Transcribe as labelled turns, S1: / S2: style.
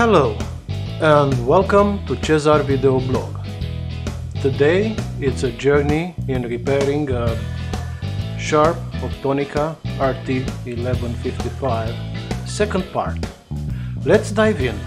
S1: Hello and welcome to Cesar Video Blog. Today it's a journey in repairing a Sharp Optonica RT1155 second part. Let's dive in.